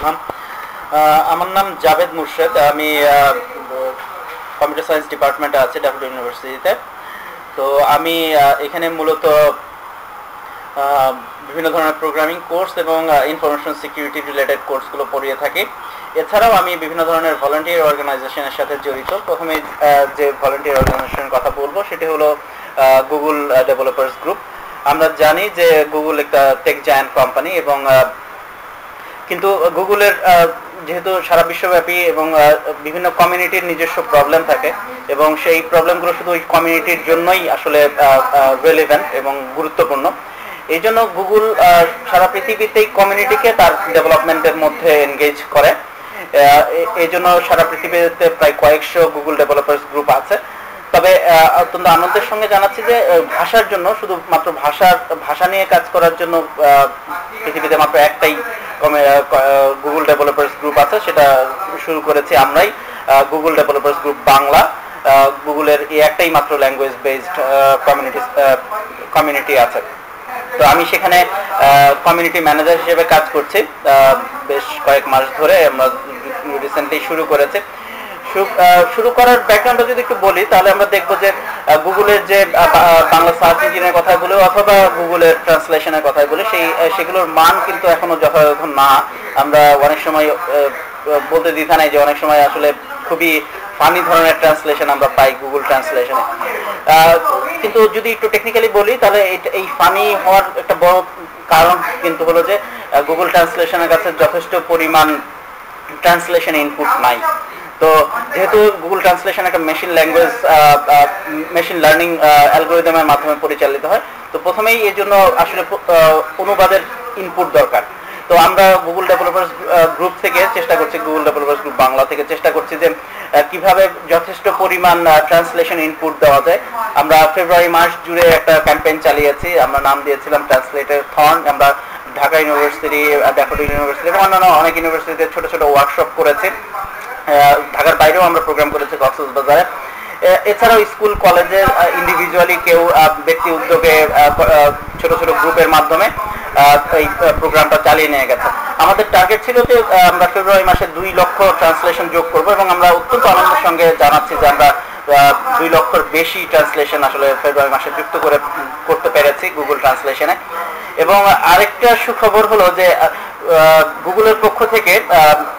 আসসালাম আমার নাম জাভেদ মুর্শেদ। আমি কম্পিউটার সায়েন্স ডিপার্টমেন্টে আছি ডাব্লিউ ইউনিভার্সিটিতে। তো আমি এখানে মূলত বিভিন্ন ধরনের প্রোগ্রামিং কোর্স এবং ইনফরমেশন সিকিউরিটি রিলেটেড কোর্সগুলো পড়িয়ে থাকি। এছাড়াও আমি বিভিন্ন ধরনের ভলেন্টিয়ার অর্গানাইজেশনের সাথে জড়িত। প্রথমে যে ভলেন্টিয়ার অর্গানাইজেশনের কথা বলব, সেটি হলো গুগল ডেভেলপার্স গ্রুপ আমরা জানি যে গুগল একটা টেক জায়ান্ট কোম্পানি এবং কিন্তু গুগলের যেহেতু সারা বিশ্বব্যাপী এবং বিভিন্ন কমিউনিটির নিজস্ব প্রবলেম থাকে এবং সেই প্রবলেমগুলো শুধু ওই কমিউনিটির জন্যই আসলে রেলিভেন্ট এবং গুরুত্বপূর্ণ। এই জন্য গুগল সারা পৃথিবীতেই কমিউনিটিকে তার ডেভেলপমেন্টের মধ্যে এনগেজ করে। এই জন্য সারা পৃথিবীতে প্রায় কয়েকশো গুগল ডেভেলপার্স গ্রুপ আছে। তবে অত্যন্ত আনন্দের সঙ্গে জানাচ্ছি যে ভাষার জন্য শুধু মাত্র ভাষার, ভাষা নিয়ে কাজ করার জন্য পৃথিবীতে মাত্র একটাই গুগল ডেভেলপার্স গ্রুপ আছে, সেটা শুরু করেছি আমরাই। Google developers group Bangla. গুগলের এই একটাই মাত্র ল্যাঙ্গুয়েজ বেসড কমিউনিটি কমিউনিটি আছে। তো আমি সেখানে কমিউনিটি ম্যানেজার হিসেবে কাজ করছি। বেশ কয়েক মাস ধরে আমরা রিসেন্টলি শুরু করেছি। শুরু করার ব্যাকগ্রাউন্ডটা যদি একটু বলি, তাহলে আমরা দেখব যে গুগলের যে বাংলা সার্চ ইঞ্জিনের কথা বলে অথবা গুগলের ট্রান্সলেশনের কথা বলে সেই সেগুলোর মান কিন্তু এখনও যথাযথ না। আমরা অনেক সময় বলতে দ্বিধা নাই যে অনেক সময় আসলে খুবই ফানি ধরনের ট্রান্সলেশন আমরা পাই গুগল ট্রান্সলেশনে কিন্তু যদি একটু টেকনিক্যালি বলি, তাহলে এই ফানি হওয়ার একটা বড় কারণ কিন্তু হলো যে গুগল ট্রান্সলেশনের কাছে যথেষ্ট পরিমাণ ট্রান্সলেশন ইনপুট নাই। তো যেহেতু গুগল ট্রান্সলেশন একটা মেশিন ল্যাঙ্গুয়েজ মেশিন লার্নিং অ্যালগোরিদমের মাধ্যমে পরিচালিত হয়, তো প্রথমেই এই জন্য আসলে অনুবাদের ইনপুট দরকার। তো আমরা গুগল ডেভেলপার্স গ্রুপ থেকে চেষ্টা করছি গুগল ডেভেলপার্স গ্রুপ বাংলা থেকে চেষ্টা করছি যে কীভাবে যথেষ্ট পরিমাণ ট্রান্সলেশন ইনপুট দেওয়া যায়। আমরা ফেব্রুয়ারি মাস জুড়ে একটা ক্যাম্পেইন চালিয়েছি, আমরা নাম দিয়েছিলাম ট্রান্সলেটার থন আমরা ঢাকা ইউনিভার্সিটি ড্যাফোডিল ইউনিভার্সিটি এবং অন্যান্য অনেক ইউনিভার্সিটিতে ছোট ছোট ওয়ার্কশপ করেছি। ঢাকার বাইরেও আমরা প্রোগ্রাম করেছি কক্সবাজারে। এছাড়াও স্কুল কলেজের ইন্ডিভিজুয়ালি কেউ ব্যক্তি উদ্যোগে ছোট ছোট গ্রুপের মাধ্যমে এই প্রোগ্রামটা চালিয়ে নিয়ে গেছে। আমাদের টার্গেট ছিল যে আমরা ফেব্রুয়ারি মাসে দুই লক্ষ ট্রান্সলেশন যোগ করব এবং আমরা অত্যন্ত আনন্দের সঙ্গে জানাচ্ছি যে আমরা দুই লক্ষর বেশি ট্রান্সলেশন আসলে ফেব্রুয়ারি মাসে যুক্ত করে, করতে পেরেছি গুগল ট্রান্সলেশনে এবং আরেকটা সুখবর হলো যে গুগলের পক্ষ থেকে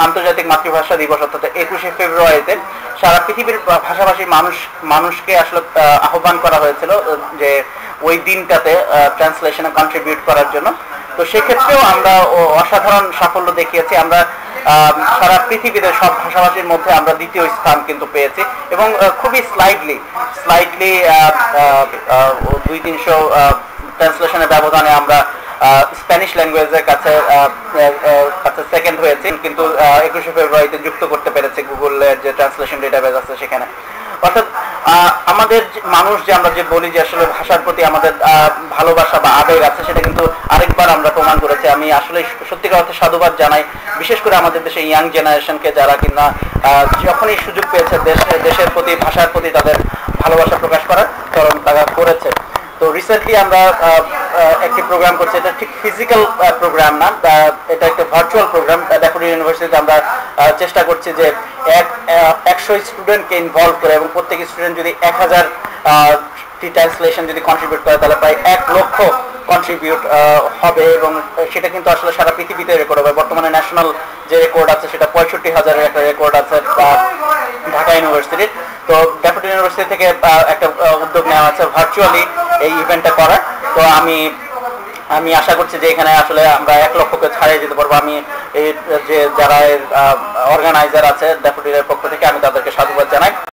আন্তর্জাতিক মাতৃভাষা দিবস অর্থাৎ একুশে ফেব্রুয়ারিতে সারা পৃথিবীর ভাষাভাষী মানুষ, মানুষকে আসলে আহ্বান করা হয়েছিল যে ওই দিনটাতে ট্রান্সলেশনে কন্ট্রিবিউট করার জন্য। তো সেক্ষেত্রেও আমরা অসাধারণ সাফল্য দেখিয়েছি। আমরা সারা পৃথিবীতে সব ভাষাভাষীর মধ্যে আমরা দ্বিতীয় স্থান কিন্তু পেয়েছি এবং খুবই স্লাইডলি স্লাইডলি দুই তিনশো ট্রান্সলেশনের ব্যবধানে আমরা স্প্যানিশ ল্যাঙ্গুয়েজের কাছে কাছে সেকেন্ড হয়েছে, কিন্তু একুশে ফেব্রুয়ারিতে যুক্ত করতে পেরেছে গুগলের যে ট্রান্সলেশন ডেটাবেস আছে সেখানে। অর্থাৎ আমাদের মানুষ যে আমরা যে বলি যে আসলে ভাষার প্রতি আমাদের ভালোবাসা বা আবেগ আছে, সেটা কিন্তু আরেকবার আমরা প্রমাণ করেছি। আমি আসলে সত্যিকার অর্থে সাধুবাদ জানাই, বিশেষ করে আমাদের দেশে ইয়াং জেনারেশনকে যারা কিনা যখনই সুযোগ পেয়েছে দেশে, দেশের প্রতি, ভাষার প্রতি তাদের ভালোবাসা প্রকাশ করার, কারণ তারা করেছে। তো রিসেন্টলি আমরা একটি প্রোগ্রাম করছি। এটা ঠিক ফিজিক্যাল প্রোগ্রাম না এটা একটা ভার্চুয়াল প্রোগ্রাম ড্যাফোডিল ইউনিভার্সিটিতে আমরা চেষ্টা করছি যে এক একশো স্টুডেন্টকে ইনভলভ করে এবং প্রত্যেক স্টুডেন্ট যদি এক হাজার ট্রান্সলেশন যদি কন্ট্রিবিউট করে, তাহলে প্রায় এক লক্ষ কন্ট্রিবিউট হবে এবং সেটা কিন্তু আসলে সারা পৃথিবীতে রেকর্ড হবে। বর্তমানে ন্যাশনাল যে রেকর্ড আছে, সেটা পঁয়ষট্টি হাজারের একটা রেকর্ড আছে ঢাকা ইউনিভার্সিটির তো ড্যাফোডিল ইউনিভার্সিটি থেকে একটা উদ্যোগ নেওয়া আছে ভার্চুয়ালি এই ইভেন্টটা করার। তো আমি আমি আশা করছি যে এখানে আসলে আমরা এক লক্ষকে ছাড়িয়ে যেতে পারব। আমি এই যে যারা অর্গানাইজার আছে ড্যাফোডিলের পক্ষ থেকে আমি তাদেরকে সাধুবাদ জানাই।